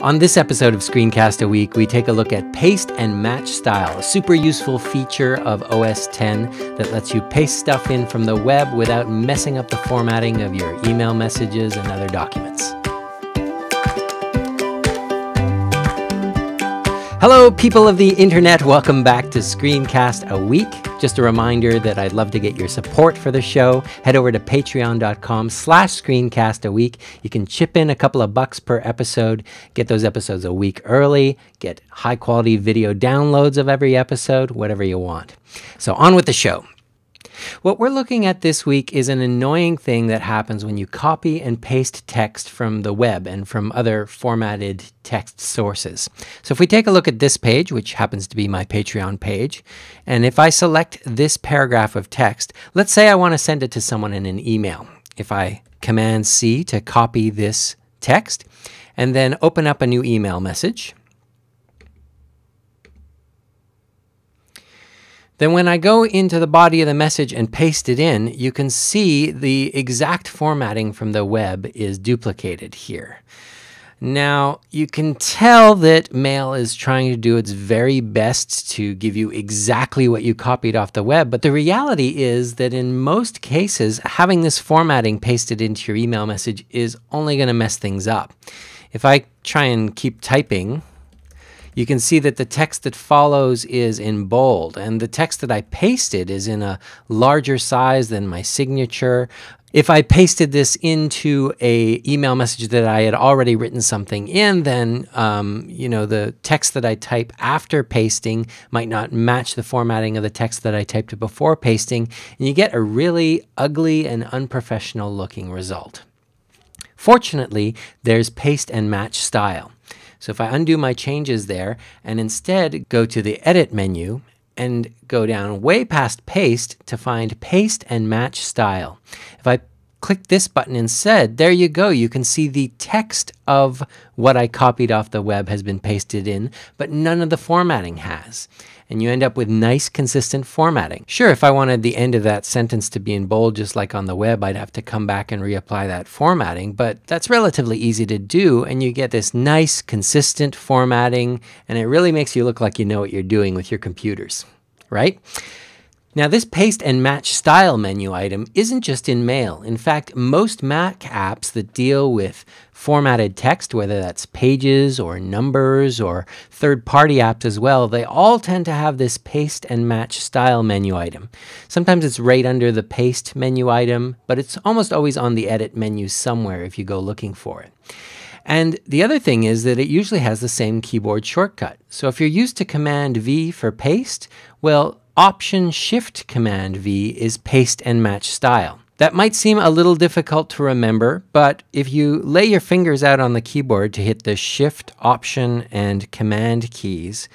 On this episode of Screencast a Week, we take a look at Paste and Match Style, a super useful feature of OS X that lets you paste stuff in from the web without messing up the formatting of your email messages and other documents. Hello, people of the internet. Welcome back to Screencast a Week. Just a reminder that I'd love to get your support for the show. Head over to patreon.com slash screencast a week. You can chip in a couple of bucks per episode, get those episodes a week early, get high quality video downloads of every episode, whatever you want. So on with the show. What we're looking at this week is an annoying thing that happens when you copy and paste text from the web and from other formatted text sources. So if we take a look at this page, which happens to be my Patreon page, and if I select this paragraph of text, let's say I want to send it to someone in an email. If I Command C to copy this text and then open up a new email message, Then when I go into the body of the message and paste it in, you can see the exact formatting from the web is duplicated here. Now, you can tell that Mail is trying to do its very best to give you exactly what you copied off the web, but the reality is that in most cases, having this formatting pasted into your email message is only going to mess things up. If I try and keep typing, you can see that the text that follows is in bold, and the text that I pasted is in a larger size than my signature. If I pasted this into a email message that I had already written something in, then um, you know the text that I type after pasting might not match the formatting of the text that I typed before pasting, and you get a really ugly and unprofessional looking result. Fortunately, there's paste and match style. So if I undo my changes there and instead go to the Edit menu and go down way past Paste to find Paste and Match Style. If I click this button instead, there you go. You can see the text of what I copied off the web has been pasted in, but none of the formatting has and you end up with nice consistent formatting. Sure, if I wanted the end of that sentence to be in bold just like on the web, I'd have to come back and reapply that formatting, but that's relatively easy to do and you get this nice consistent formatting and it really makes you look like you know what you're doing with your computers, right? Now, this paste and match style menu item isn't just in Mail. In fact, most Mac apps that deal with formatted text, whether that's pages or numbers or third party apps as well, they all tend to have this paste and match style menu item. Sometimes it's right under the paste menu item, but it's almost always on the edit menu somewhere if you go looking for it. And the other thing is that it usually has the same keyboard shortcut. So if you're used to Command V for paste, well, Option Shift Command V is paste and match style. That might seem a little difficult to remember, but if you lay your fingers out on the keyboard to hit the Shift, Option, and Command keys,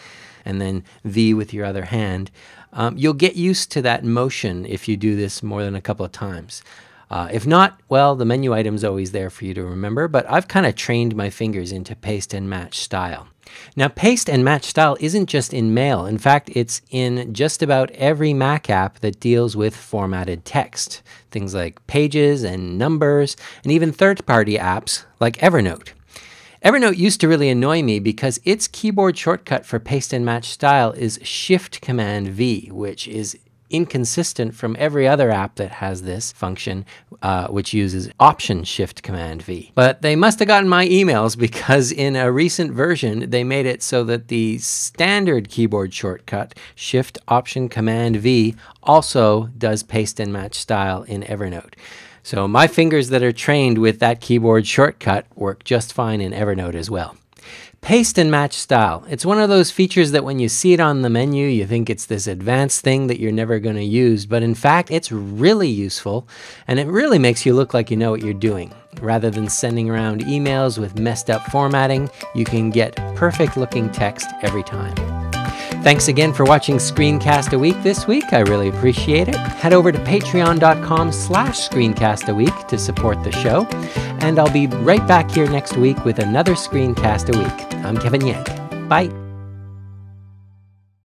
and then V with your other hand, um, you'll get used to that motion if you do this more than a couple of times. Uh, if not, well, the menu item's always there for you to remember, but I've kind of trained my fingers into paste and match style. Now, paste and match style isn't just in Mail. In fact, it's in just about every Mac app that deals with formatted text. Things like Pages and Numbers, and even third party apps like Evernote. Evernote used to really annoy me because its keyboard shortcut for paste and match style is Shift Command V, which is inconsistent from every other app that has this function, uh, which uses Option Shift Command V. But they must have gotten my emails because in a recent version, they made it so that the standard keyboard shortcut, Shift Option Command V, also does paste and match style in Evernote. So my fingers that are trained with that keyboard shortcut work just fine in Evernote as well. Paste and match style. It's one of those features that when you see it on the menu, you think it's this advanced thing that you're never going to use, but in fact, it's really useful and it really makes you look like you know what you're doing. Rather than sending around emails with messed up formatting, you can get perfect looking text every time. Thanks again for watching Screencast a Week this week. I really appreciate it. Head over to patreon.com slash screencast a week to support the show. And I'll be right back here next week with another Screencast a Week. I'm Kevin Yank. Bye.